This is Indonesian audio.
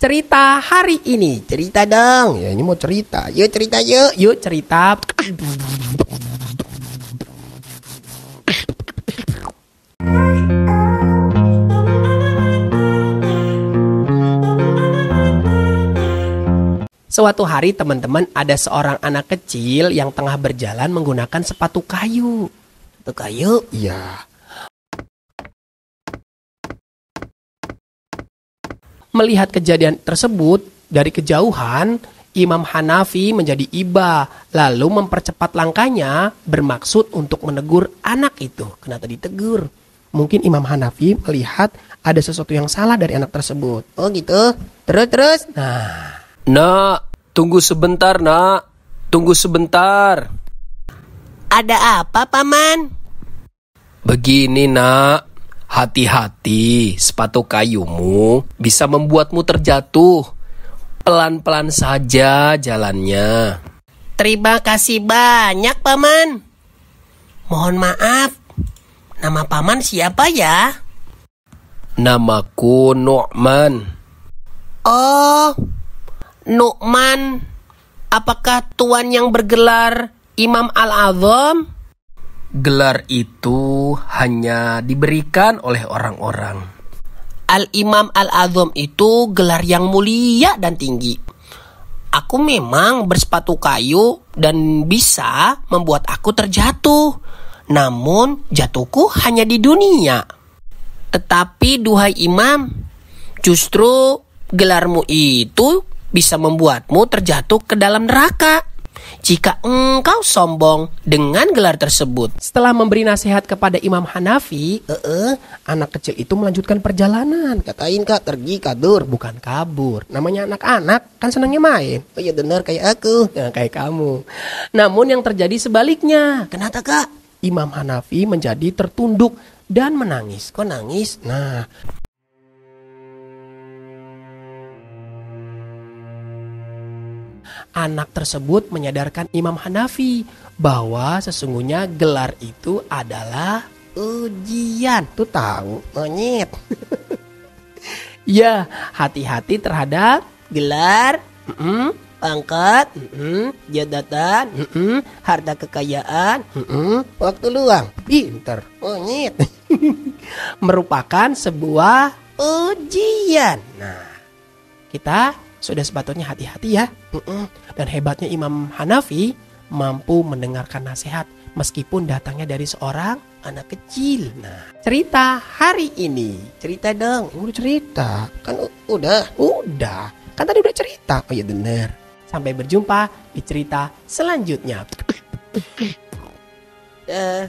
Cerita hari ini, cerita dong. Ya ini mau cerita. Yuk cerita yuk. Yuk cerita. Suatu hari teman-teman ada seorang anak kecil yang tengah berjalan menggunakan sepatu kayu. Sepatu kayu? Iya. Melihat kejadian tersebut dari kejauhan, Imam Hanafi menjadi iba, lalu mempercepat langkahnya bermaksud untuk menegur anak itu. Kenapa ditegur? Mungkin Imam Hanafi melihat ada sesuatu yang salah dari anak tersebut. Oh gitu? Terus terus? Nah, Nak, tunggu sebentar, Nak. Tunggu sebentar. Ada apa, Paman? Begini, Nak. Hati-hati, sepatu kayumu bisa membuatmu terjatuh. Pelan-pelan saja jalannya. Terima kasih banyak, Paman. Mohon maaf. Nama Paman siapa ya? Namaku Nu'man. Oh, Nu'man. Apakah tuan yang bergelar Imam Al-Azam? Gelar itu hanya diberikan oleh orang-orang. Al-Imam Al-Azam itu gelar yang mulia dan tinggi. Aku memang bersepatu kayu dan bisa membuat aku terjatuh. Namun jatuhku hanya di dunia. Tetapi duhai imam, justru gelarmu itu bisa membuatmu terjatuh ke dalam neraka. Jika engkau sombong dengan gelar tersebut. setelah memberi nasihat kepada Imam Hanafi, eh, eh, anak kecil itu melanjutkan perjalanan. Katain kak, pergi kadur, bukan kabur. Namanya anak-anak, kan senangnya main. Oh iya benar kayak aku, nah, kayak kamu. Namun yang terjadi sebaliknya. Kenapa kak? Imam Hanafi menjadi tertunduk dan menangis. Kok nangis? Nah, anak tersebut menyadarkan Imam Hanafi bahwa sesungguhnya gelar itu adalah ujian. Tuh tahu, monyet. ya, hati-hati terhadap gelar, pangkat, mm-mm, jabatan, mm-mm, harta kekayaan, waktu luang. Pinter, monyet. Merupakan sebuah ujian. Nah, kita sudah sepatutnya hati-hati ya. Mm-mm. Dan hebatnya Imam Hanafi mampu mendengarkan nasihat meskipun datangnya dari seorang anak kecil. Nah, cerita hari ini. Cerita dong. Udah cerita. Kan udah. Udah. Kan tadi udah cerita. Oh iya bener. Sampai berjumpa di cerita selanjutnya. Eh,